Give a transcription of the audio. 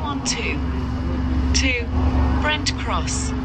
112 to Brent Cross.